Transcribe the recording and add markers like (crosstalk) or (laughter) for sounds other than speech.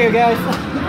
you guys. (laughs)